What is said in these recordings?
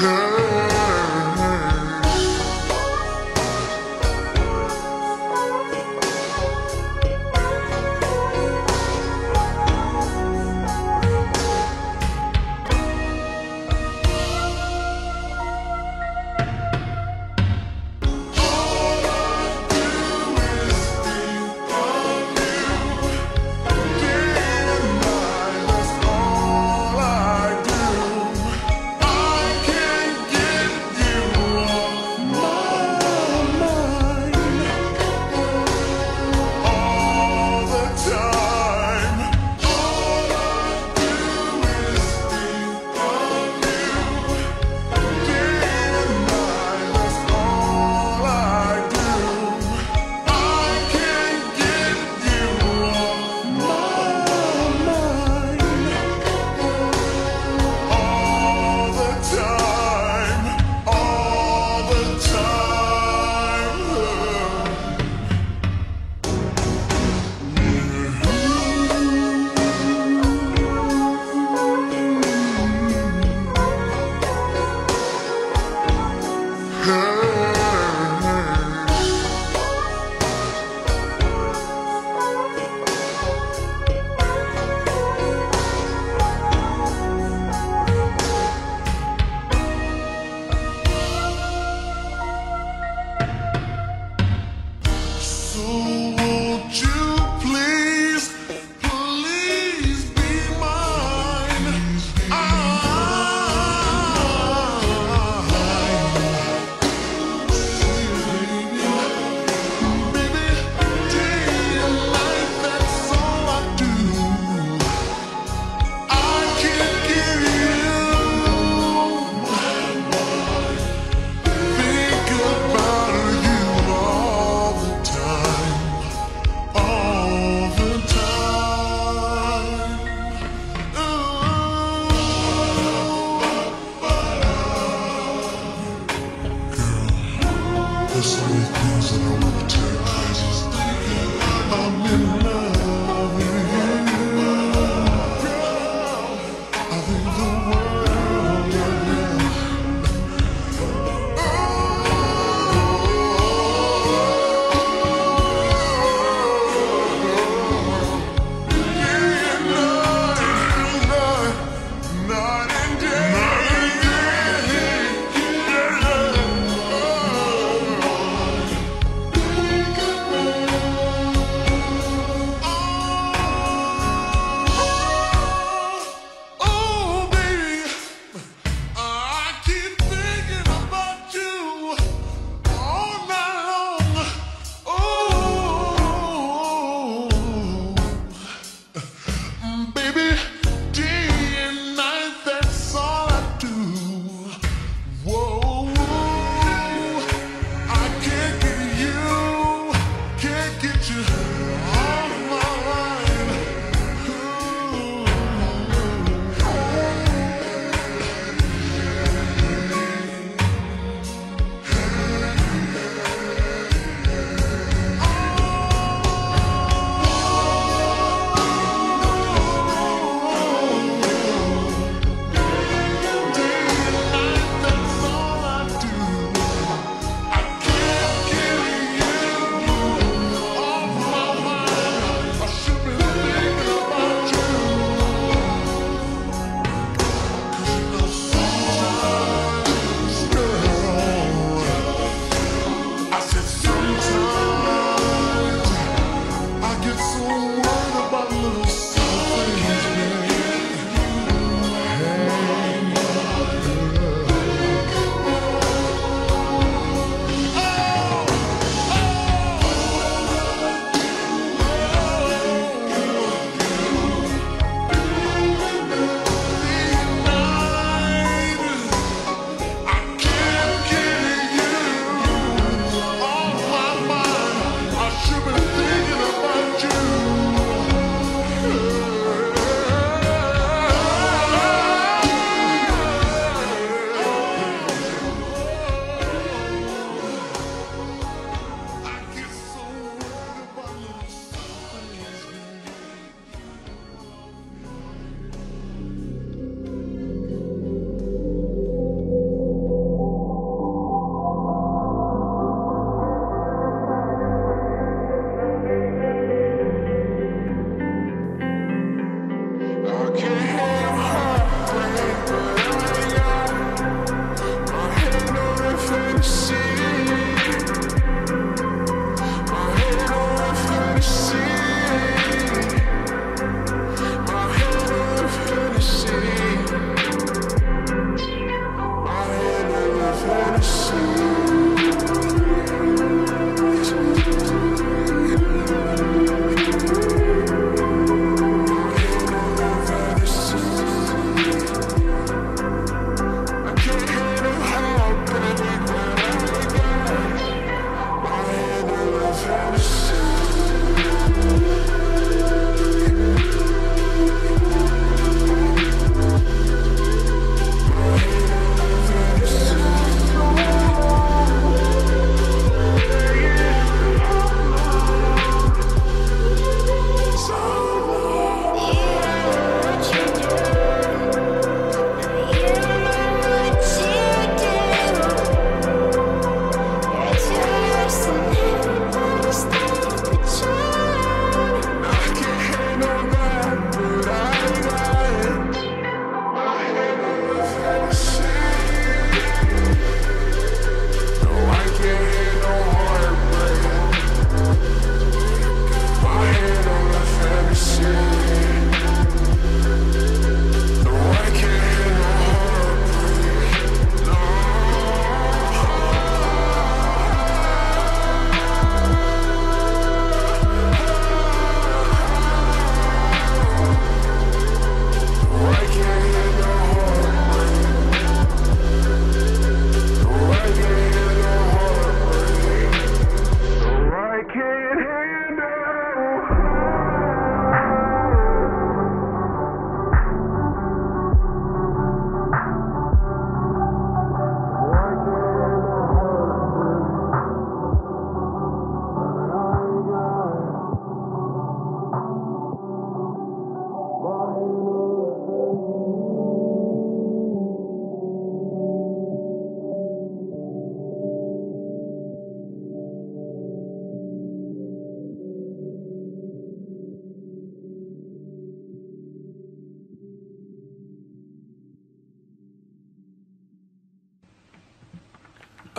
girl.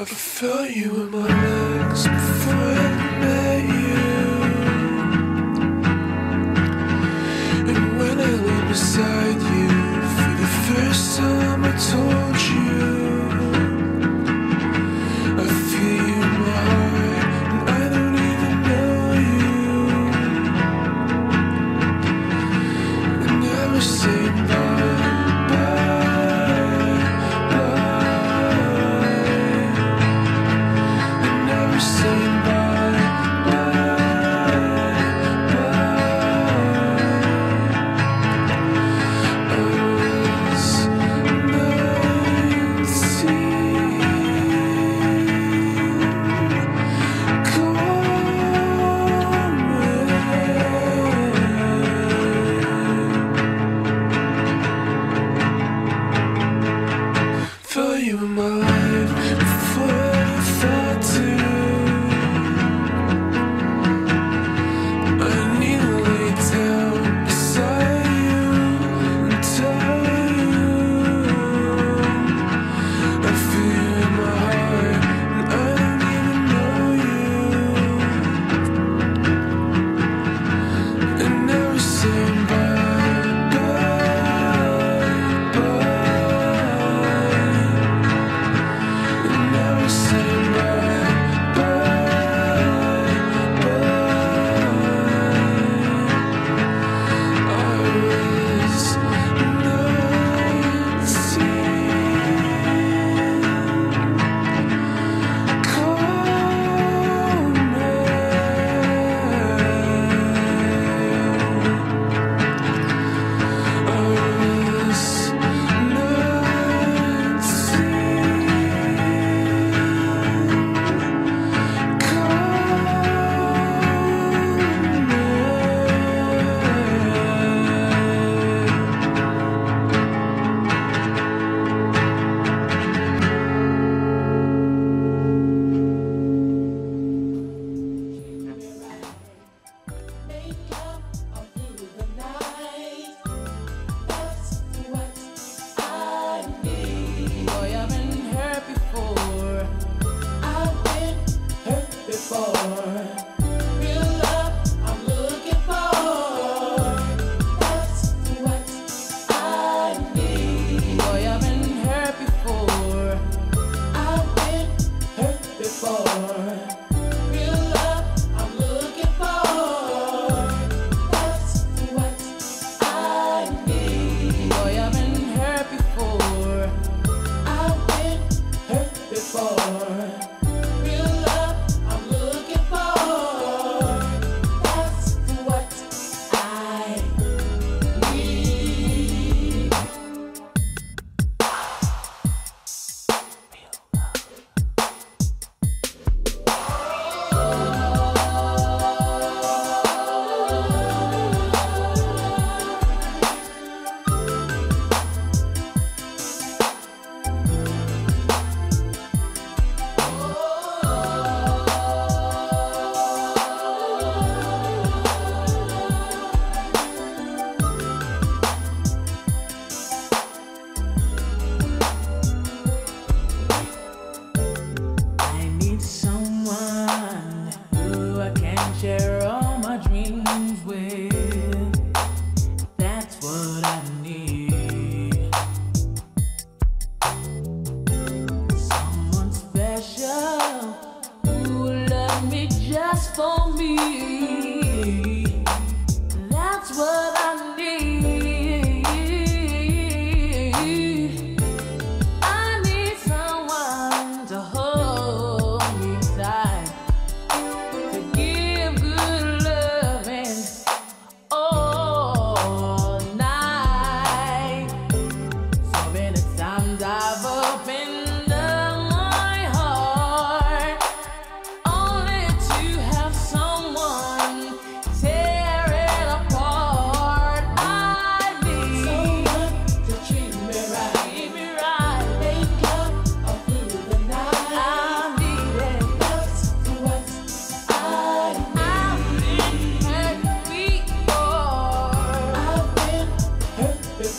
I felt you in my legs before I met you. And when I lay beside you for the first time, I told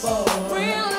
for. Real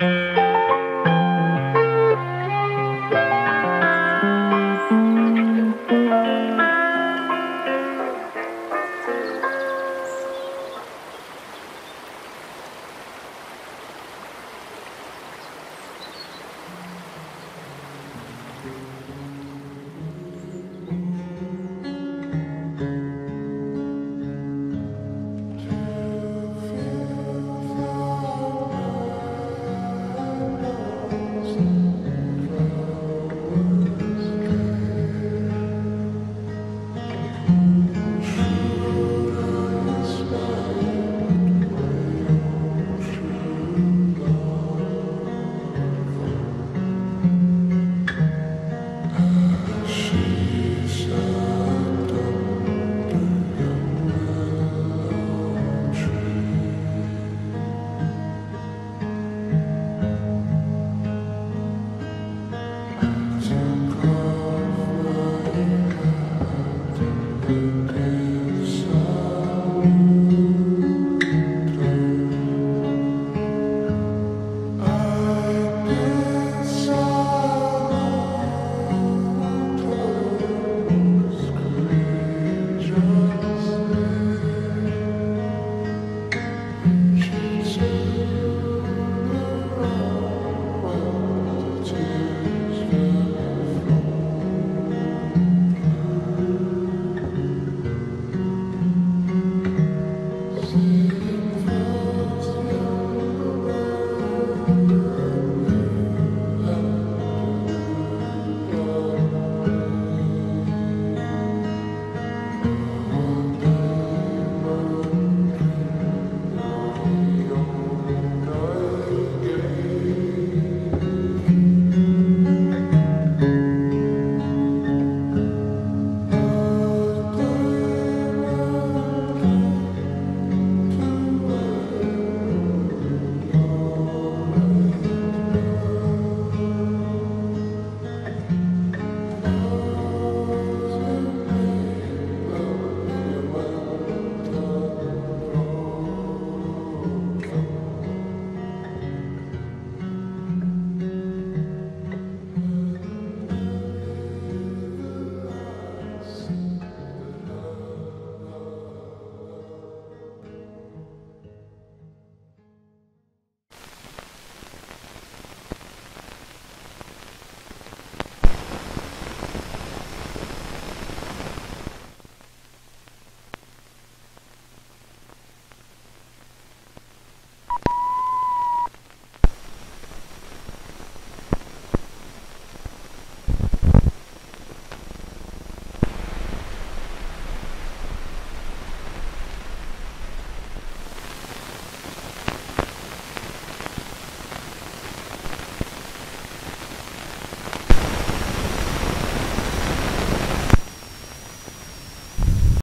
Mm-hmm.